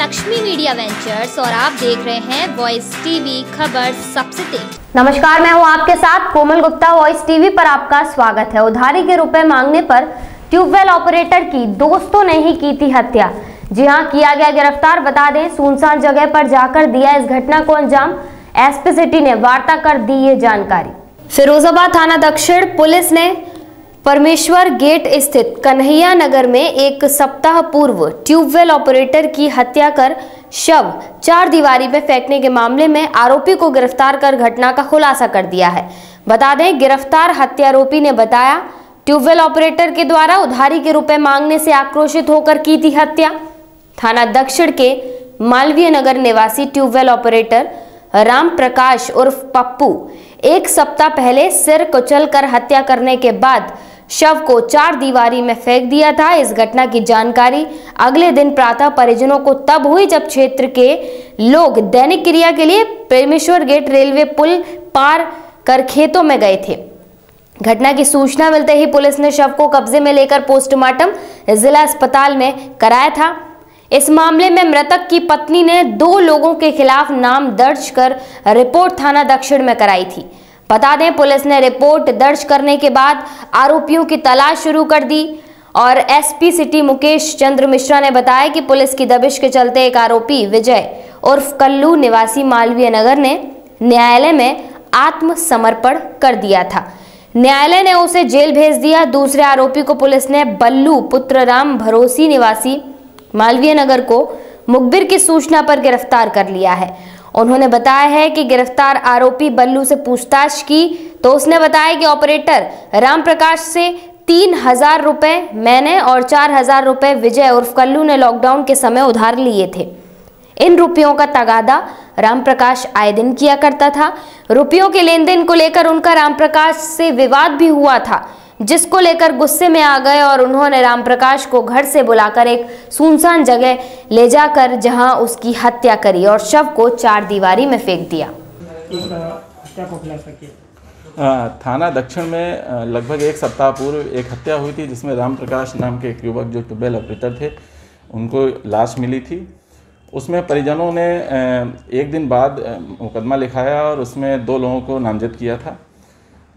Lakshmi media ventures और आप देख रहे हैं वॉइस टीवी खबर सबसे तेज। नमस्कार, मैं हूँ आपके साथ कोमल गुप्ता। वॉइस टीवी पर आपका स्वागत है। उधारी के रुपए मांगने पर ट्यूबवेल ऑपरेटर की दोस्तों ने ही की थी हत्या। जी हाँ, किया गया गिरफ़्तार। बता दें, सुनसान जगह पर जाकर दिया इस घटना को अंजाम। एसपी सिटी ने वार्ता कर दी ये जानकारी। फिरोजाबाद थाना दक्षिण पुलिस ने परमेश्वर गेट स्थित कन्हैया नगर में एक सप्ताह पूर्व ट्यूबवेल ऑपरेटर की हत्या कर शव चार दीवारी में फेंकने के मामले में आरोपी को गिरफ़्तार कर घटना का खुलासा कर दिया है। बता दें, गिरफ़्तार हत्यारोपी ने बताया, ट्यूबवेल ऑपरेटर के द्वारा उधारी के रुपए मांगने से आक्रोशित होकर की थी हत्या। थाना दक्षिण के मालवीय नगर निवासी ट्यूबवेल ऑपरेटर राम प्रकाश उर्फ़ पप्पू एक सप्ताह पहले सिर कुचल कर हत्या करने के बाद शव को चार दीवारी में फेंक दिया था। इस घटना की जानकारी अगले दिन प्रातः परिजनों को तब हुई जब क्षेत्र के लोग दैनिक क्रिया के लिए प्रेमेश्वर गेट रेलवे पुल पार कर खेतों में गए थे। घटना की सूचना मिलते ही पुलिस ने शव को कब्जे में लेकर पोस्टमार्टम जिला अस्पताल में कराया था। इस मामले में मृतक की पत्नी ने दो लोगों के खिलाफ नाम दर्ज कर रिपोर्ट थाना दक्षिण में कराई थी। बता दें, पुलिस ने रिपोर्ट दर्ज करने के बाद आरोपियों की तलाश शुरू कर दी। और एसपी सिटी मुकेश चंद्र मिश्रा ने बताया कि पुलिस की दबिश के चलते एक आरोपी, विजय उर्फ़ कल्लू निवासी मालवीय नगर ने न्यायालय में आत्मसमर्पण कर दिया था। न्यायालय ने उसे जेल भेज दिया। दूसरे आरोपी को पुलिस ने बल्लू पुत्र राम भरोसी निवासी मालवीय नगर को मुखबिर की सूचना पर गिरफ़्तार कर लिया है। उन्होंने बताया है कि गिरफ़्तार आरोपी बल्लू से पूछताछ की तो उसने बताया कि ऑपरेटर राम प्रकाश से तीन हज़ार रुपए मैंने और चार हज़ार रुपए विजय उर्फ़ कल्लू ने लॉकडाउन के समय उधार लिए थे। इन रुपयों का तगादा रामप्रकाश आए दिन किया करता था। रुपयों के लेन देन को लेकर उनका रामप्रकाश से विवाद भी हुआ था। जिसको लेकर गुस्से में आ गए और उन्होंने रामप्रकाश को घर से बुलाकर एक सुनसान जगह ले जाकर जहाँ उसकी हत्या करी और शव को चार दीवारी में फेंक दिया। थाना दक्षिण में लगभग एक सप्ताह पूर्व एक हत्या हुई थी जिसमें राम प्रकाश नाम के एक युवक जो ट्यूबवेल ऑपरेटर थे, उनको लाश मिली थी। उसमें परिजनों ने एक दिन बाद मुकदमा लिखाया और उसमें दो लोगों को नामजद किया था।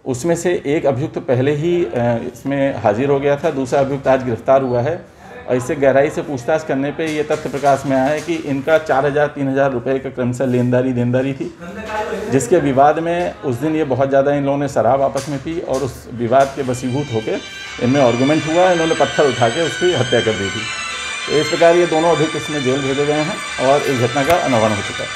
उसमें से एक अभियुक्त पहले ही इसमें हाजिर हो गया था, दूसरा अभियुक्त आज गिरफ़्तार हुआ है। और इससे गहराई से पूछताछ करने पे ये तथ्य प्रकाश में आया है कि इनका चार हज़ार, तीन हज़ार रुपये का क्रमशः लेनदारी, देनदारी थी, जिसके विवाद में उस दिन ये बहुत ज़्यादा इन लोगों ने शराब आपस में पी और उस विवाद के बसीभूत होकर इनमें आर्गूमेंट हुआ, इन्होंने पत्थर उठा के उसकी हत्या कर दी थी। तो इस प्रकार ये दोनों अभियुक्त इसमें जेल भेजे गए हैं और इस घटना का अनावरण हो चुका है।